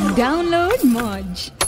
Download Modge.